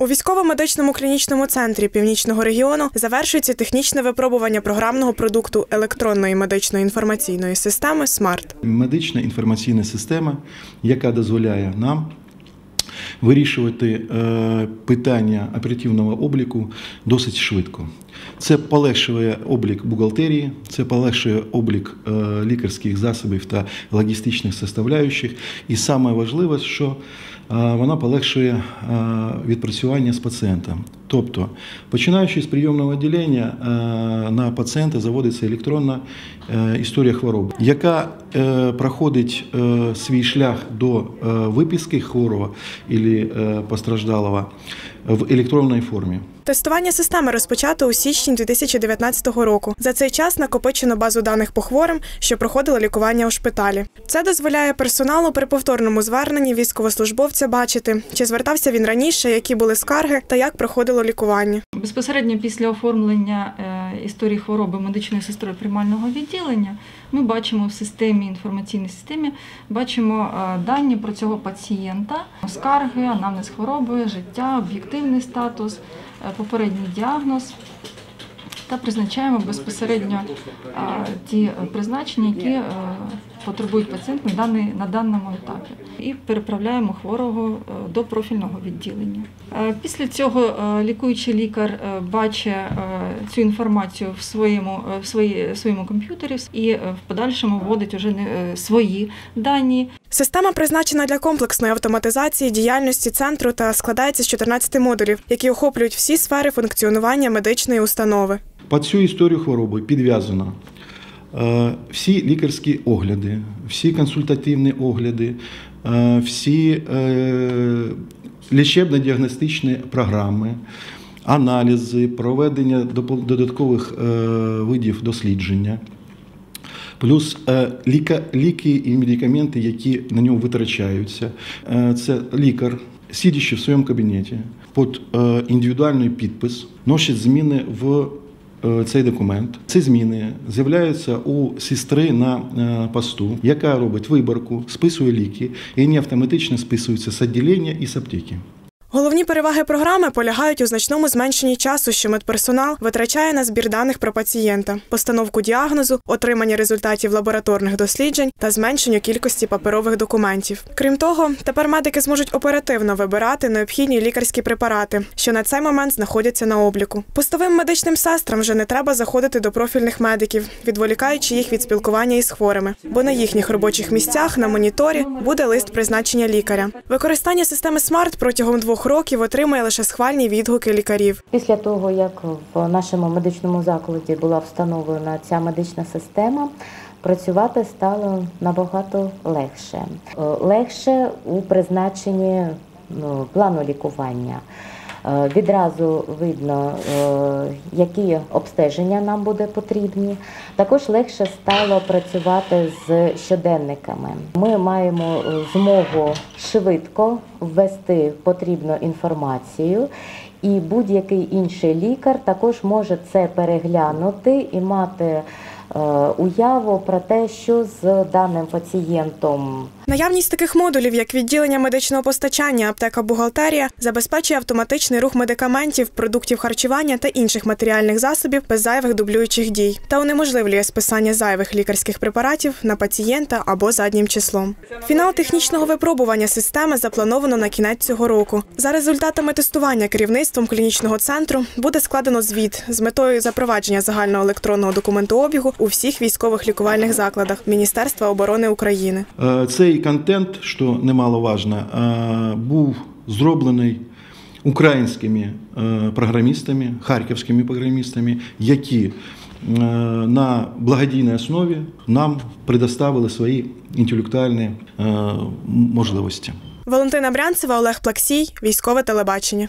У військово-медичному клінічному центрі північного регіону завершується технічне випробування програмного продукту електронної медичної інформаційної системи СМАРТ. Медична інформаційна система, яка дозволяє нам вирішувати е, питання оперативного обліку досить швидко. Це полегшує облік бухгалтерії, це полегшує облік е, лікарських засобів та логістичних составляючих. І саме важливе, що е, вона полегшує е, відпрацювання з пацієнтом. Тобто, починаючи з прийомного відділення, на пацієнта заводиться електронна історія хвороби, яка проходить свій шлях до виписки хворого або постраждалого в електронній формі. Тестування системи розпочато у січні 2019 року. За цей час накопичено базу даних по хворим, що проходили лікування у шпиталі. Це дозволяє персоналу при повторному зверненні військовослужбовця бачити, чи звертався він раніше, які були скарги та як проходило лікування. Безпосередньо після оформлення е, історії хвороби медичної сестрою приймального відділення ми бачимо в системі інформаційній системі бачимо е, дані про цього пацієнта, скарги, анамнез хвороби, життя, об'єктивний статус, е, попередній діагноз. Та призначаємо безпосередньо а, ті призначення, які потребують пацієнт на, даний, на даному етапі, і переправляємо хворого до профільного відділення. Після цього лікуючий лікар бачить цю інформацію в своєму, в свої, своєму комп'ютері і в подальшому вводить уже не, свої дані. Система призначена для комплексної автоматизації діяльності центру та складається з 14 модулів, які охоплюють всі сфери функціонування медичної установи. Під цю історію хвороби підв'язано е, всі лікарські огляди, всі консультативні огляди, е, всі е, лічебно-діагностичні програми, аналізи, проведення додаткових е, видів дослідження. Плюс е, ліки і медикаменти, які на нього витрачаються. Е, Це лікар, сидячи в своєму кабінеті, під е, індивідуальний підпис, носить зміни в е, цей документ. Ці зміни з'являються у сестри на е, посту, яка робить виборку, списує ліки, і вони автоматично списуються з відділення і з аптеки. Головні переваги програми полягають у значному зменшенні часу, що медперсонал витрачає на збір даних про пацієнта, постановку діагнозу, отримання результатів лабораторних досліджень та зменшенню кількості паперових документів. Крім того, тепер медики зможуть оперативно вибирати необхідні лікарські препарати, що на цей момент знаходяться на обліку. Постовим медичним сестрам вже не треба заходити до профільних медиків, відволікаючи їх від спілкування із хворими, бо на їхніх робочих місцях на моніторі буде лист призначення лікаря. Використання системи СМАРТ протягом двох років отримає лише схвальні відгуки лікарів. Після того, як в нашому медичному закладі була встановлена ця медична система, працювати стало набагато легше. Е, Легше у призначенні ну, плану лікування. Е, Відразу видно, е, які обстеження нам буде потрібні. Також легше стало працювати з щоденниками. Ми маємо е, змогу швидко ввести потрібну інформацію, і будь-який інший лікар також може це переглянути і мати уяву про те, що з даним пацієнтом Наявність таких модулів, як відділення медичного постачання, аптека бухгалтерія, забезпечує автоматичний рух медикаментів, продуктів харчування та інших матеріальних засобів без зайвих дублюючих дій та унеможливлює списання зайвих лікарських препаратів на пацієнта або заднім числом. Фінал технічного випробування системи заплановано на кінець цього року. За результатами тестування керівництвом клінічного центру буде складено звіт з метою запровадження загального електронного документообігу у всіх військових лікувальних закладах Міністерства оборони України. Е, Цей контент, що немаловажно, був зроблений українськими е, програмістами, харківськими програмістами, які е, на благодійній основі нам предоставили свої інтелектуальні е, можливості. Валентина Брянцева, Олег Плаксій, військове телебачення.